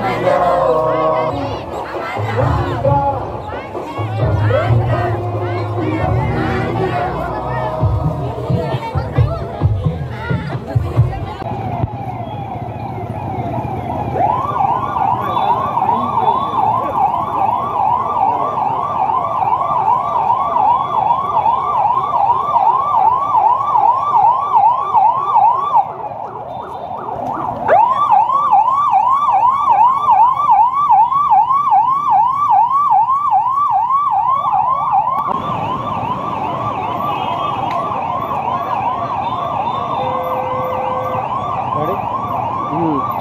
my Lord. Ready? Mm. Hum.